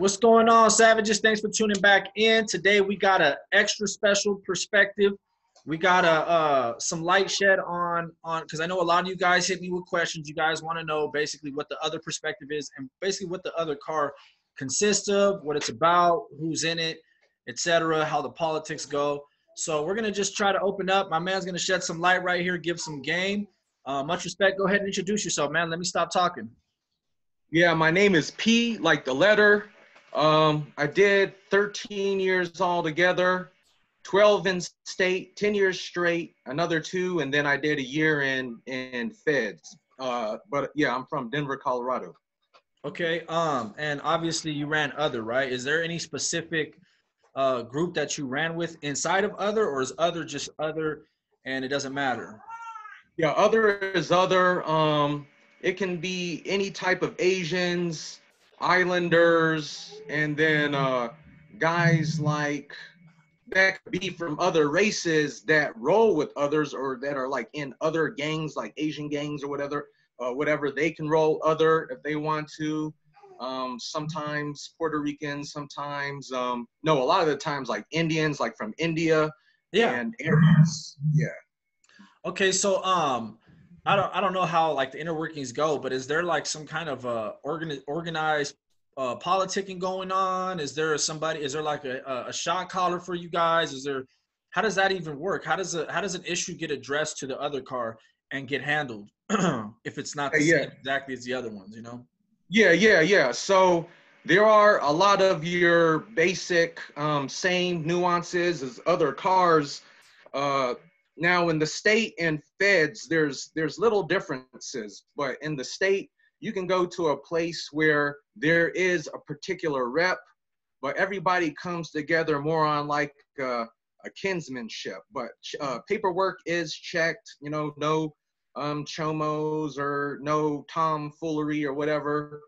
What's going on, Savages? Thanks for tuning back in. Today we got an extra special perspective. We got a uh, some light shed on on because I know a lot of you guys hit me with questions. You guys want to know basically what the other perspective is and basically what the other car consists of, what it's about, who's in it, etc., how the politics go. So we're gonna just try to open up. My man's gonna shed some light right here, give some game. Uh, much respect. Go ahead and introduce yourself, man. Let me stop talking. Yeah, my name is P, like the letter. Um, I did 13 years altogether, 12 in state, 10 years straight, another two, and then I did a year in in feds. Uh, but yeah, I'm from Denver, Colorado. Okay. Um, and obviously you ran other, right? Is there any specific uh, group that you ran with inside of other, or is other just other, and it doesn't matter? Yeah, other is other. Um, it can be any type of Asians, Islanders, and then uh, guys like that could be from other races that roll with others or that are like in other gangs, like Asian gangs or whatever. Uh, whatever they can roll other if they want to. Um, sometimes Puerto Ricans, sometimes um, no, a lot of the times like Indians, like from India. Yeah. And Arabs. Yeah. Okay, so um, I don't I don't know how like the inner workings go, but is there like some kind of uh organ organized uh politicking going on? Is there somebody? Is there like a a shot caller for you guys? Is there? How does that even work? How does a how does an issue get addressed to the other car and get handled if it's not the Yeah. same exactly as the other ones? You know? Yeah, yeah, yeah. So there are a lot of your basic um, same nuances as other cars. Uh, now in the state and feds, there's there's little differences, but in the state, you can go to a place where there is a particular rep, but everybody comes together more on like uh, a kinsmanship. But uh, paperwork is checked. You know, no um, chomos or no tomfoolery or whatever.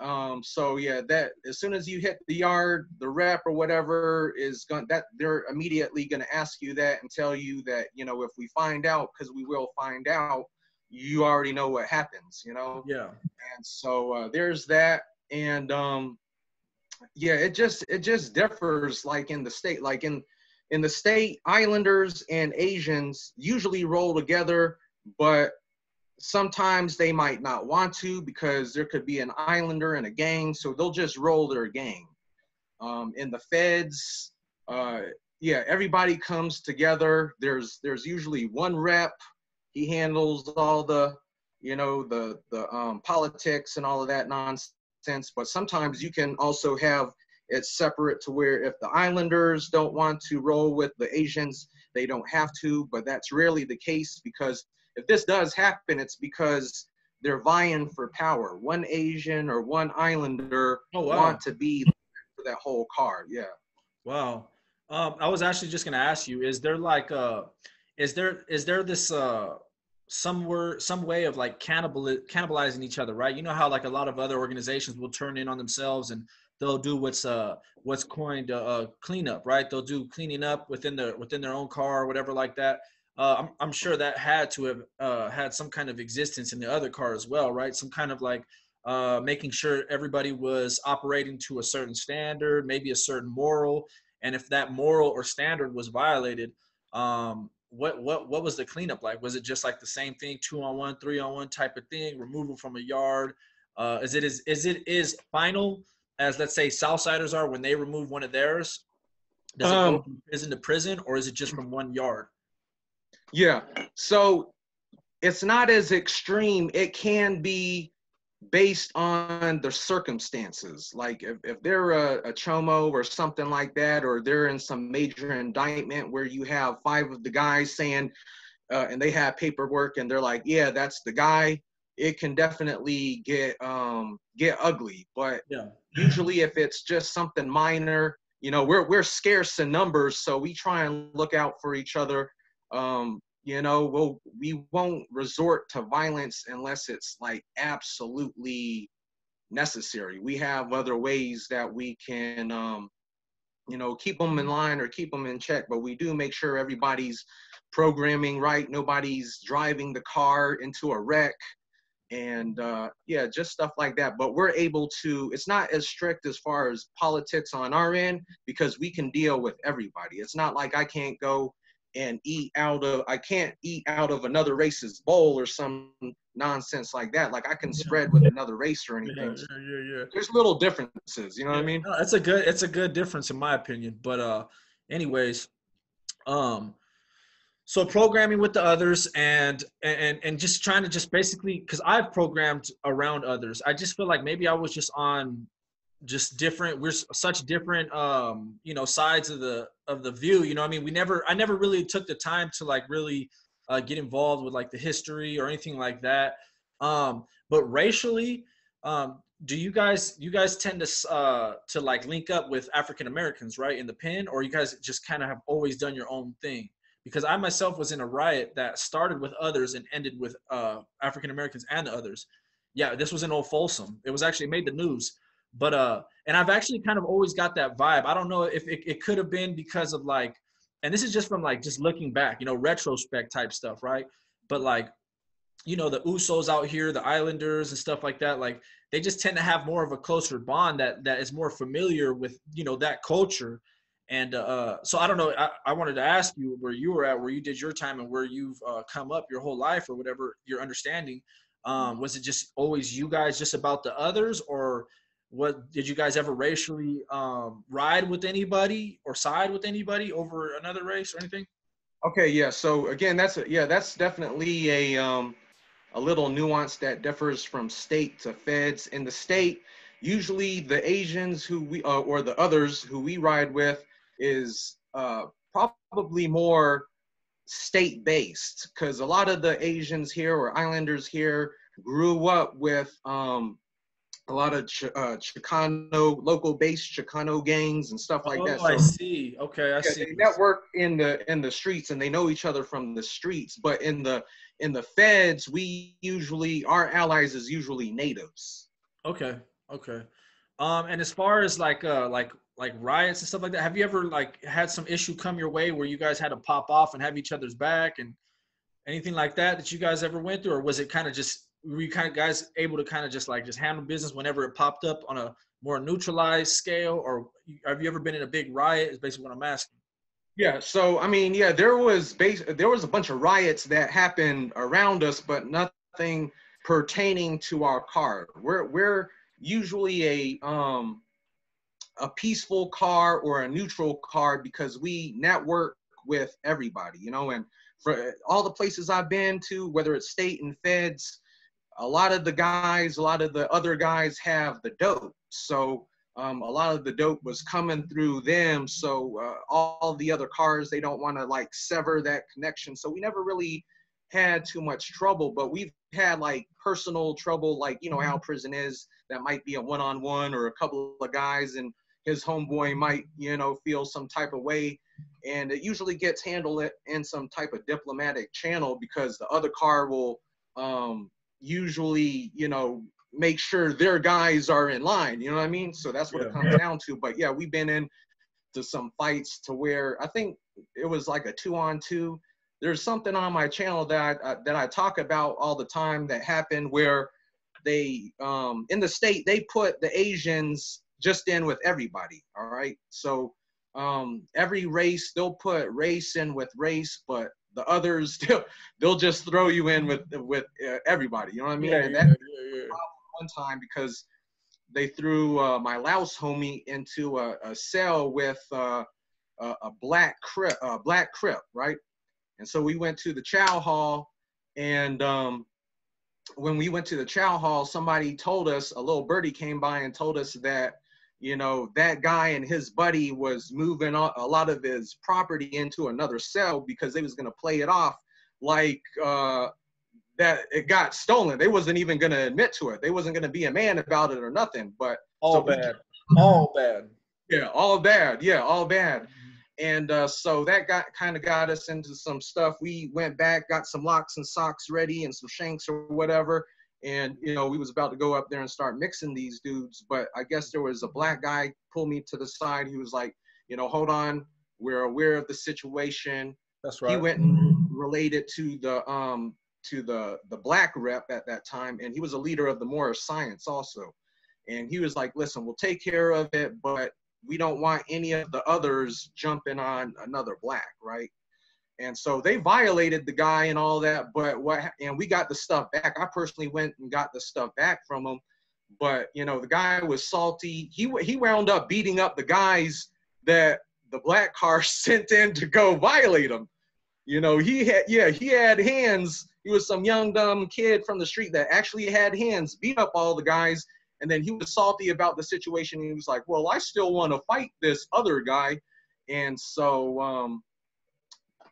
Um, so yeah, that as soon as you hit the yard, the rep or whatever is going that they're immediately going to ask you that and tell you that you know if we find out because we will find out, you already know what happens, you know. Yeah. And so uh, there's that, and um, yeah, it just it just differs like in the state, like in in the state, Islanders and Asians usually roll together, but sometimes they might not want to because there could be an Islander and a gang, so they'll just roll their gang. Um, in the feds, uh, yeah, everybody comes together. There's there's usually one rep. He handles all the, you know, the the um, politics and all of that nonsense. But sometimes you can also have it separate to where if the Islanders don't want to roll with the Asians, they don't have to. But that's rarely the case because if this does happen, it's because they're vying for power. One Asian or one Islander Oh wow. want to be for that whole card. Yeah. Wow. Um, I was actually just gonna ask you: Is there like uh, is there is there this uh, somewhere some way of like cannibal cannibalizing each other, right? You know how like a lot of other organizations will turn in on themselves and they'll do what's uh what's coined uh, uh cleanup, right? They'll do cleaning up within their within their own car or whatever like that. Uh, I'm I'm sure that had to have uh, had some kind of existence in the other car as well, right? Some kind of like uh, making sure everybody was operating to a certain standard, maybe a certain moral, and if that moral or standard was violated, um, what what what was the cleanup like? Was it just like the same thing, two on one, three on one type of thing, removal from a yard? Uh, is it is is it is final as let's say Southsiders are when they remove one of theirs? Does it Um, go from prison to prison, or is it just from one yard? Yeah. So it's not as extreme. It can be based on the circumstances. Like if, if they're a, a chomo or something like that, or they're in some major indictment where you have five of the guys saying, uh, and they have paperwork and they're like, yeah, that's the guy. It can definitely get um, get ugly. But Yeah. usually if it's just something minor, you know, we're we're scarce in numbers, so we try and look out for each other um, you know we'll we won't resort to violence unless it's like absolutely necessary we have other ways that we can um, you know keep them in line or keep them in check but we do make sure everybody's programming right nobody's driving the car into a wreck and uh, yeah, just stuff like that. But we're able to. It's not as strict as far as politics on our end because we can deal with everybody. It's not like I can't go and eat out of. I can't eat out of another race's bowl or some nonsense like that. Like I can spread with another race or anything. Yeah, yeah, yeah. There's little differences. You know what I mean? No, it's a good it's a good difference in my opinion. But uh anyways, um so programming with the others and and and just trying to just basically because I've programmed around others. I just feel like maybe I was just on just different we're such different um you know sides of the of the view you know i mean? We never i never really took the time to like really uh, get involved with like the history or anything like that. Um but racially um do you guys you guys tend to uh to like link up with african americans right in the pen? Or you guys just kind of have always done your own thing? Because i myself was in a riot that started with others and ended with uh african americans and others. Yeah this was in old folsom it was actually made the news but uh and i've actually kind of always got that vibe. I don't know if it, it could have been because of like and this is just from like just looking back you know retrospect type stuff right? But like you know the usos out here the islanders and stuff like that like they just tend to have more of a closer bond that that is more familiar with you know that culture. And uh, so i don't know I, I wanted to ask you where you were at where you did your time and where you've uh, come up your whole life or whatever your understanding. Um, was it just always you guys just about the others or what did you guys ever racially um, ride with anybody or side with anybody over another race or anything Okay, yeah. So again, that's a, yeah, that's definitely a um, a little nuance that differs from state to feds. In the state, usually the Asians who we uh, or the others who we ride with is uh, probably more state based because a lot of the Asians here or Islanders here grew up with um, a lot of Ch- uh, Chicano, local based Chicano gangs and stuff like oh, that. I see. Okay, I yeah, see. they network in the in the streets and they know each other from the streets. But in the in the feds, we usually our allies is usually natives. Okay, okay. Um, and as far as like uh like like riots and stuff like that, have you ever like had some issue come your way where you guys had to pop off and have each other's back and anything like that that you guys ever went through, or was it kind of just were you kind of guys able to kind of just like just handle business whenever it popped up on a more neutralized scale, or have you ever been in a big riot? Is basically what I'm asking. Yeah, so I mean, yeah, there was base there was a bunch of riots that happened around us, but nothing pertaining to our car. We're we're usually a um a peaceful car or a neutral car because we network with everybody, you know, and for all the places I've been to, whether it's state and feds, a lot of the guys, a lot of the other guys have the dope. So um, a lot of the dope was coming through them. So uh, all the other cars, they don't want to like sever that connection. So we never really had too much trouble, but we've had like personal trouble, like you know how prison is. That might be a one-on-one or a couple of guys, and his homeboy might you know feel some type of way, and it usually gets handled in some type of diplomatic channel because the other car will um, usually you know make sure their guys are in line. You know what I mean? So that's what Yeah. it comes down to. But yeah, we've been in to some fights to where I think it was like a two on two. There's something on my channel that I, uh, that I talk about all the time that happened where they um, in the state they put the Asians just in with everybody. All right, so um, every race they'll put race in with race, but the others they'll, they'll just throw you in with with uh, everybody. You know what I mean? yeah, and that yeah, yeah. one time because they threw uh, my Laos homie into a, a cell with uh, a, a black crip, uh, black crip, right? And so we went to the chow hall, and um, when we went to the chow hall, somebody told us a little birdie came by and told us that you know that guy and his buddy was moving a lot of his property into another cell because they was gonna play it off like uh, that it got stolen. They wasn't even gonna admit to it. They wasn't gonna be a man about it or nothing. But All so bad. All bad. yeah, all bad. Yeah, all bad. And uh, so that got kind of got us into some stuff. We went back, got some locks and socks ready, and some shanks or whatever. And you know, we was about to go up there and start mixing these dudes. But I guess there was a black guy pull me to the side. He was like, you know, hold on, we're aware of the situation That's right. he went and related to the um to the the black rep at that time, and he was a leader of the Moorish Science also. And he was like, "Listen, we'll take care of it, but we don't want any of the others jumping on another black, right?" And so they violated the guy and all that, but what? And we got the stuff back. I personally went and got the stuff back from him, but you know the guy was salty. He he wound up beating up the guys that the black car sent in to go violate him. You know, he had yeah, he had hands. He was some young dumb kid from the street that actually had hands, beat up all the guys, and then he was salty about the situation. He was like, "Well, I still want to fight this other guy," and so um,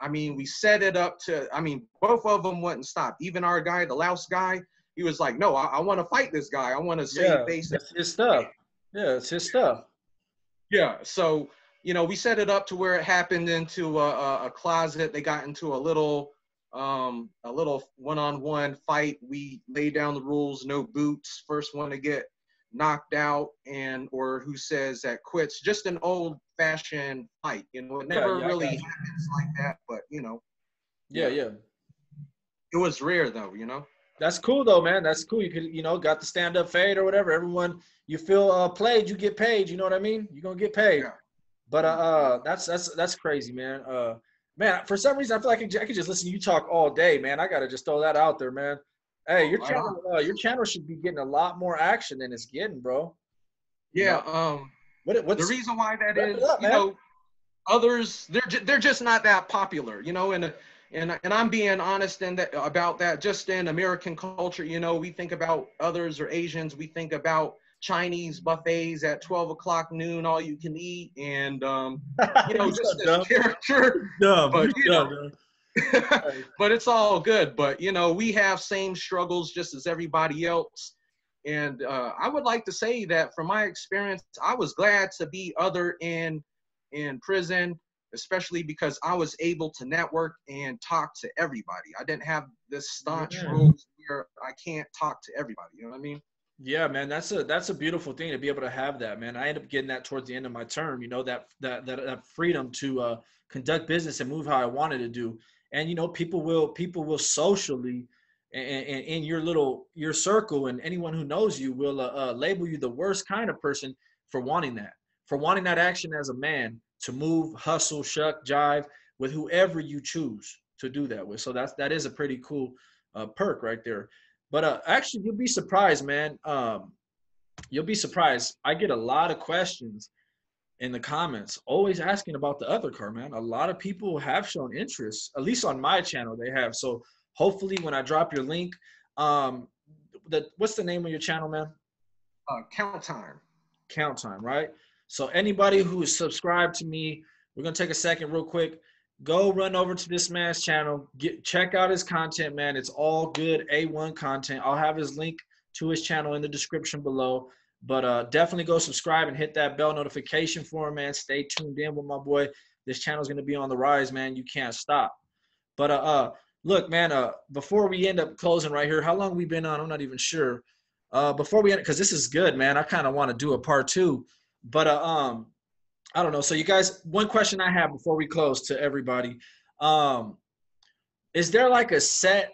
I mean, we set it up to. I mean, both of them wouldn't stop. Even our guy, the Laos guy, he was like, "No, I, I want to fight this guy. I want to save yeah, face." It's his stuff. Yeah, it's his stuff. Yeah. So you know, we set it up to where it happened into a, a closet. They got into a little, um, a little one-on-one fight. We laid down the rules: no boots. First one to get knocked out, and or who says that quits. Just an old-fashioned fight. You know, it never yeah, yeah, really happens like that, but you know. Yeah, yeah. It was rare though, you know. That's cool though, man. That's cool. You could, you know, got the stand-up fade or whatever. Everyone, you feel uh, played, you get paid. You know what I mean? You're gonna get paid. Yeah. But uh, uh, that's that's that's crazy, man. Uh, man, for some reason I feel like I could just listen to you talk all day, man. I gotta just throw that out there, man. Hey, your channel, uh, your channel should be getting a lot more action than it's getting, bro. Yeah. You know? Um. What, what's, the reason why that is, up, you know, others they're they're just not that popular, you know, and and and I'm being honest in that about that. Just in American culture, you know, we think about others or Asians, we think about Chinese buffets at 12 o'clock noon, all you can eat, and um, you know, just this character. Dumb. But, you know, but it's all good. But you know, we have same struggles just as everybody else. And uh, I would like to say that from my experience, I was glad to be other in in prison, especially because I was able to network and talk to everybody. I didn't have this staunch yeah. rules where I can't talk to everybody. You know what I mean? Yeah, man, that's a that's a beautiful thing to be able to have that, man. I ended up getting that towards the end of my term, you know, that that that, that freedom to uh, conduct business and move how I wanted to do. And you know, people will people will socially and, in your little your circle and anyone who knows you will uh, uh, label you the worst kind of person for wanting that, for wanting that action as a man to move, hustle, shuck, jive with whoever you choose to do that with. So that's that is a pretty cool uh, perk right there. But uh, actually, you'll be surprised, man. Um, you'll be surprised. I get a lot of questions in the comments, always asking about the other car, man. A lot of people have shown interest, at least on my channel, they have. So hopefully, when I drop your link, um, the what's the name of your channel, man? Uh, count time. Count time, right? So anybody who is subscribed to me, we're gonna take a second, real quick go run over to this man's channel get check out his content man it's all good a1 content i'll have his link to his channel in the description below but uh, definitely go subscribe and hit that bell notification for man. Stay tuned in with my boy. This channel is going to be on the rise man. You can't stop. But uh, uh look man uh before we end up closing right here how long we been on? I'm not even sure. Uh before we end because this is good man. I kind of want to do a part two. But uh, um I don't know. So you guys, one question I have before we close to everybody, um, is there like a set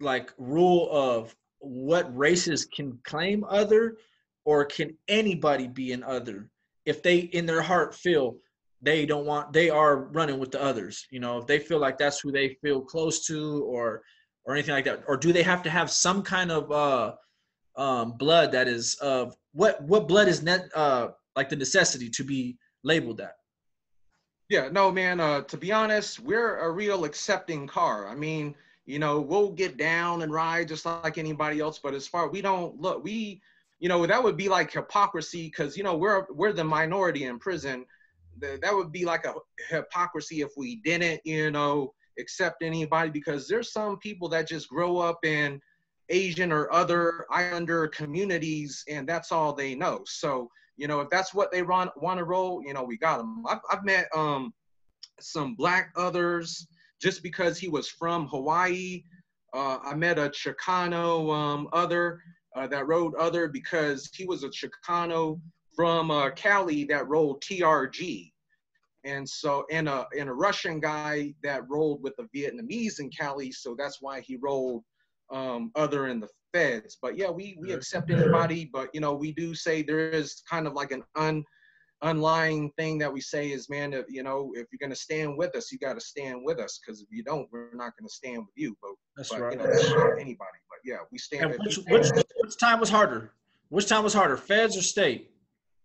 like rule of what races can claim other, or can anybody be an other if they in their heart feel they don't want they are running with the others? You know, if they feel like that's who they feel close to, or or anything like that, or do they have to have some kind of uh, um, blood that is of what what blood is net uh, like the necessity to be labeled that. Yeah, no, man. Uh, to be honest, we're a real accepting car. I mean, you know, we'll get down and ride just like anybody else. But as far we don't look, we, you know, that would be like hypocrisy because you know we're we're the minority in prison. That would be like a hypocrisy if we didn't, you know, accept anybody because there's some people that just grow up in Asian or other Islander communities and that's all they know. So you know, if that's what they run want to roll, you know, we got them. I've, I've met um, some black others just because he was from Hawaii. Uh, I met a Chicano um, other uh, that rode other because he was a Chicano from uh, Cali that rode TRG. and so and a and a Russian guy that rolled with the Vietnamese in Cali, so that's why he rolled um, other in the feds. But yeah, we we accept anybody, but you know we do say there is kind of like an un unlying thing that we say is, man, if, you know, if you're gonna stand with us, you got to stand with us, because if you don't, we're not gonna stand with you. But That's but right. you know, that's anybody. But yeah, we stand. And which, which which time was harder? Which time was harder, feds or state?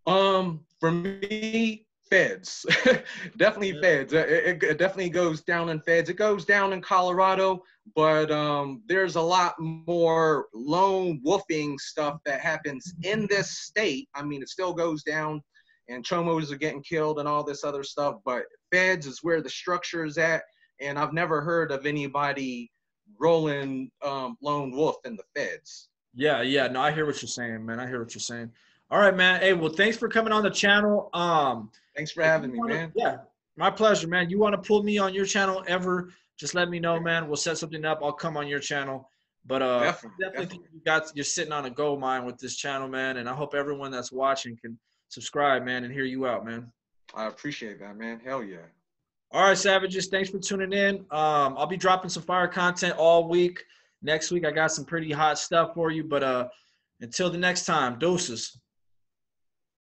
Um, for me, feds, definitely Yeah. feds. Uh, It, it definitely goes down in feds. It goes down in Colorado, but um, there's a lot more lone wolfing stuff that happens in this state. I mean, it still goes down, and chomos are getting killed and all this other stuff. But feds is where the structure is at, and I've never heard of anybody rolling um, lone wolf in the feds. Yeah, yeah. No, I hear what you're saying, man. I hear what you're saying. All right, man. Hey, well, thanks for coming on the channel. Um, Thanks for having me, wanna- man. Yeah, my pleasure, man. You want to pull me on your channel ever? Just let me know, man. We'll set something up. I'll come on your channel. But uh, Definitely, definitely, definitely. you got you're sitting on a gold mine with this channel, man. And I hope everyone that's watching can subscribe, man, and hear you out, man. I appreciate that, man. Hell yeah. All right, Savages. Thanks for tuning in. Um, I'll be dropping some fire content all week. Next week, I got some pretty hot stuff for you. But uh, until the next time, doses.